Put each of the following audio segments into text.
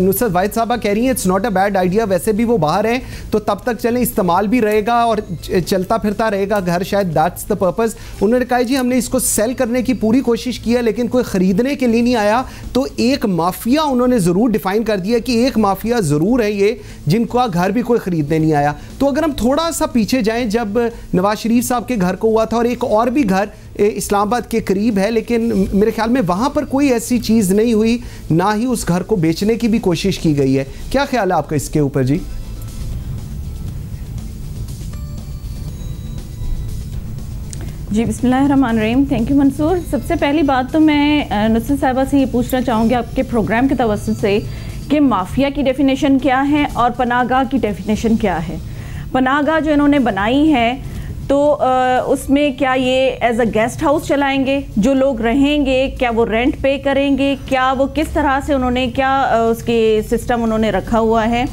नुसरत वाहिद साहबा कह रही हैं it's not a bad idea वैसे भी वो बाहर हैं तो तब तक चलें, इस्तेमाल भी रहेगा और चलता फिरता रहेगा घर, शायद दैट्स द पर्पज़ उन्होंने कहा, जी, हमने इसको सेल करने की पूरी कोशिश की है, लेकिन कोई ख़रीदने के लिए नहीं आया। तो एक माफिया उन्होंने ज़रूर डिफ़ाइन कर दिया कि एक माफिया ज़रूर है ये, जिनका घर भी कोई ख़रीदने नहीं आया। तो अगर हम थोड़ा सा पीछे जाएँ, जब नवाज़ शरीफ साहब के घर को हुआ था और एक और भी घर इस्लामाबाद के करीब है, लेकिन मेरे ख्याल में वहाँ पर कोई ऐसी चीज़ नहीं हुई, ना ही उस घर को बेचने की भी कोशिश की गई है। क्या ख्याल है आपका इसके ऊपर जी? जी, बिस्मिल्लाहिर्रहमानिर्रहीम। थैंक यू मंसूर सबसे पहली बात तो मैं नुसरत साहबा से ये पूछना चाहूँगी आपके प्रोग्राम के तवस्त से कि माफिया की डेफिनेशन क्या है और पनागाह की डेफिनेशन क्या है? पनागाह जो इन्होंने बनाई है तो उसमें क्या ये एज अ गेस्ट हाउस चलाएँगे? जो लोग रहेंगे क्या वो रेंट पे करेंगे? क्या वो किस तरह से उन्होंने क्या उसके सिस्टम उन्होंने रखा हुआ है?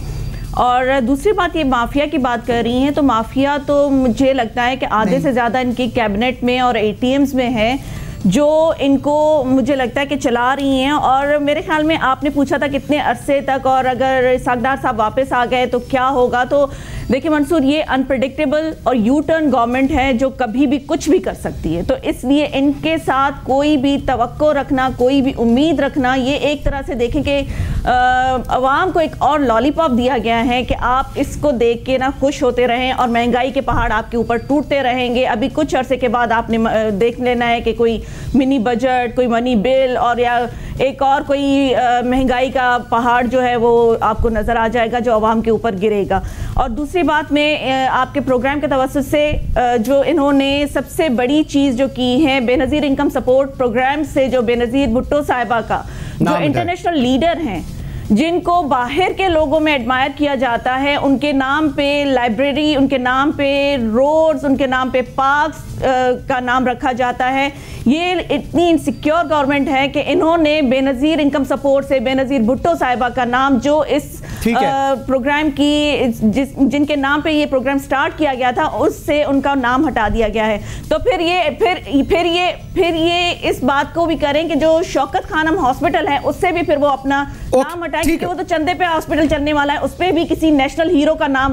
और दूसरी बात ये माफिया की बात कर रही हैं तो माफिया तो मुझे लगता है कि आधे से ज़्यादा इनकी कैबिनेट में और एटीएम्स में है। जो इनको मुझे लगता है कि चला रही हैं। और मेरे ख्याल में आपने पूछा था कितने अरसे तक और अगर सागदार साहब वापस आ गए तो क्या होगा? तो देखिए मंसूर, ये अनप्रडिक्टेबल और यू टर्न गवर्नमेंट है जो कभी भी कुछ भी कर सकती है। तो इसलिए इनके साथ कोई भी तो रखना, कोई भी उम्मीद रखना, ये एक तरह से देखें कि आवाम को एक और लॉलीपॉप दिया गया है कि आप इसको देख के ना खुश होते रहें और महँगाई के पहाड़ आपके ऊपर टूटते रहेंगे। अभी कुछ अरसे के बाद आपने देख लेना है कि कोई मिनी बजट कोई मनी बिल और या एक और कोई महँगाई का पहाड़ जो है वो आपको नज़र आ जाएगा जो आवाम के ऊपर गिरेगा। और दूसरी बात में आपके प्रोग्राम के तवसत से जो इन्होंने सबसे बड़ी चीज़ जो की है, बेनज़ीर इनकम सपोर्ट प्रोग्राम से जो बेनज़ीर भुट्टो साहिबा का जो इंटरनेशनल लीडर हैं जिनको बाहर के लोगों में एडमायर किया जाता है उनके नाम पे लाइब्रेरी उनके नाम पे रोड्स उनके नाम पे पार्क्स का नाम रखा जाता है। ये इतनी इनसिक्योर गवर्नमेंट है कि इन्होंने बेनज़ीर इनकम सपोर्ट से बेनज़ीर भुट्टो साहिबा का नाम जो इस प्रोग्राम की जिस जिनके नाम पे ये प्रोग्राम स्टार्ट किया गया था उससे उनका नाम हटा दिया गया है। तो फिर ये फिर फिर ये फिर ये इस बात को भी करें कि जो शौकत खानम हॉस्पिटल है उससे भी फिर वो अपना नाम हटाए क्योंकि वो तो चंदे पे हॉस्पिटल चलने वाला है उस पर भी किसी नेशनल हीरो का नाम